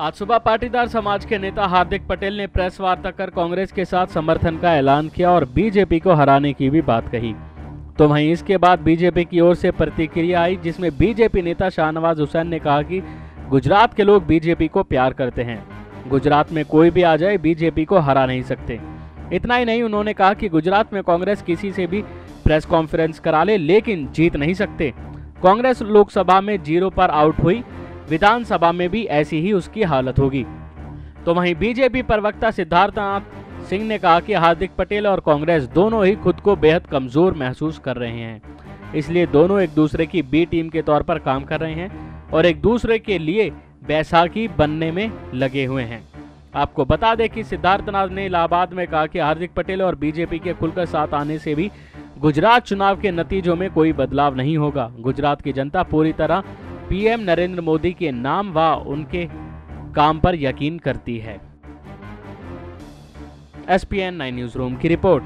आज सुबह पाटीदार समाज के नेता हार्दिक पटेल ने प्रेस वार्ता कर कांग्रेस के साथ समर्थन का ऐलान किया और बीजेपी को हराने की भी बात कही। तो वहीं इसके बाद बीजेपी की ओर से प्रतिक्रिया आई, जिसमें बीजेपी नेता शाहनवाज हुसैन ने कहा कि गुजरात के लोग बीजेपी को प्यार करते हैं। गुजरात में कोई भी आ जाए, बीजेपी को हरा नहीं सकते। इतना ही नहीं, उन्होंने कहा कि गुजरात में कांग्रेस किसी से भी प्रेस कॉन्फ्रेंस करा ले, लेकिन जीत नहीं सकते। कांग्रेस लोकसभा में ज़ीरो पर आउट हुई। विधानसभा में भी ऐसी ही उसकी हालत होगी। तो वहीं बीजेपी प्रवक्ता सिद्धार्थनाथ सिंह ने कहा कि हार्दिक पटेल और कांग्रेस दोनों ही खुद को बेहद कमज़ोर महसूस कर रहे हैं। इसलिए दोनों एक दूसरे की बी टीम के तौर पर काम कर रहे हैं और एक दूसरे के लिए बैसाखी बनने में लगे हुए हैं। आपको बता दें कि सिद्धार्थनाथ ने इलाहाबाद में कहा कि हार्दिक पटेल और बीजेपी के खुलकर साथ आने से भी गुजरात चुनाव के नतीजों में कोई बदलाव नहीं होगा। गुजरात की जनता पूरी तरह पीएम नरेंद्र मोदी के नाम व उनके काम पर यकीन करती है। एसपीएन नाइन न्यूज़ रूम की रिपोर्ट।